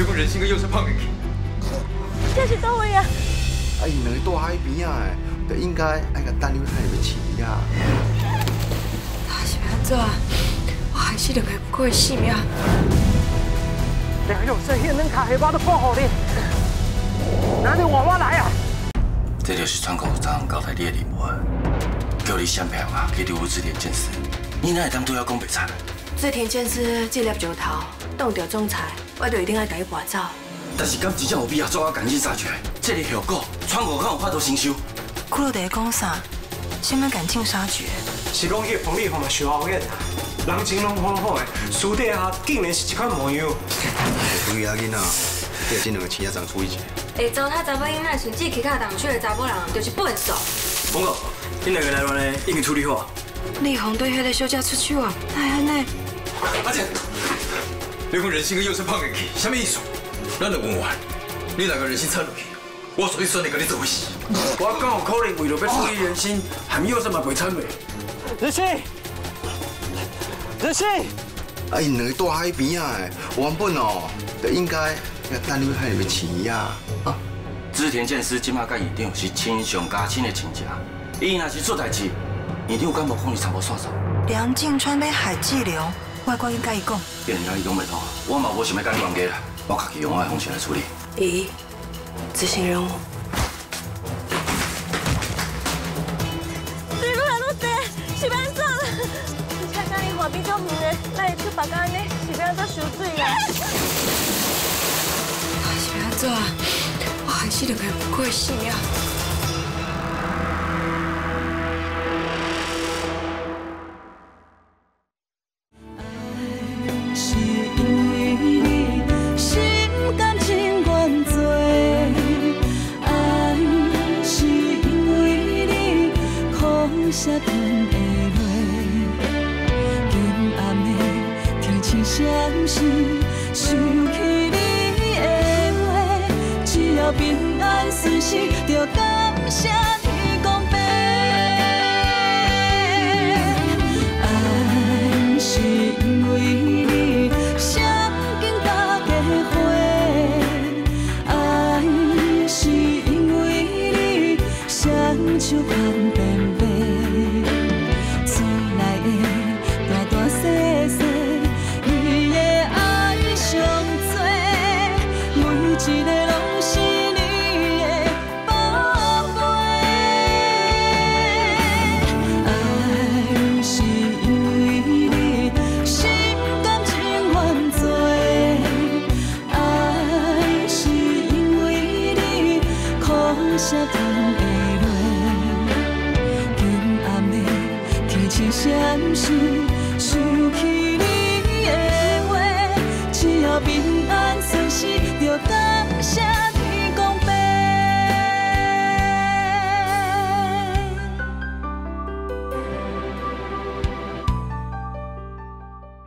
如果人心跟幼生胖给去，这是倒位啊？啊，因两个住海边啊，就应该爱甲等你海里面饲啊。他是要安怎？我还是两个不过的性命。两用这些能卡黑帮的保护你，那你换我来啊！这就是川口长交代你的任务，叫你闪票啊，去留武织田建司。你哪会当对我讲白惨？织田建司这粒石头挡掉总裁，我就一定要带伊搬走。但是敢真正有必要做啊赶尽杀绝？这个效果，川口康有法度承受？骷髅在讲啥？什么赶尽杀绝？是讲迄个彭丽红嘛小后眼，人情拢好好的，私底下竟然是一款模样。注意啊，囡仔，这这两个钱要怎处理？会糟蹋查某囡仔顺子去卡当区的查某人，就是笨手。报告，你两个来乱的已经处理好。丽红对迄个小姐出手啊？哪会安尼？阿姐，你讲人心跟幼生胖给去，什么意思？咱就问完，你哪个人心掺落去，我所以选你跟你做伙死。我敢有可能为了要处理人心，含幼生嘛陪参袂？日新，日新，啊，因两个住海边啊，原本哦，就应该要等你海里面饲啊。啊，织田建司今麦甲院长是亲上加亲的亲戚，伊若是出代志，院长敢无可能参谋算数？梁静川要害季流，我赶紧甲伊讲。变人伊讲袂通，我嘛无想要甲你冤家啦，我家己用我的方式来处理。咦，执行任务。你愈来愈低，是安怎？而且今日画面透明的，那会出白干呢？是安怎受罪啊？是安怎？我还是两个不过的性命。是因为你心甘情愿做，爱是因为你苦涩吞的泪。今暗的天星闪烁，想起你的话，只要平安顺遂，就感谢手宽便便，厝内的大大小小，你的爱上多，每一个拢是你的宝贝。爱是因为你心甘情愿做，爱是因为你苦涩天星闪烁，想起你的话，只要平安顺遂。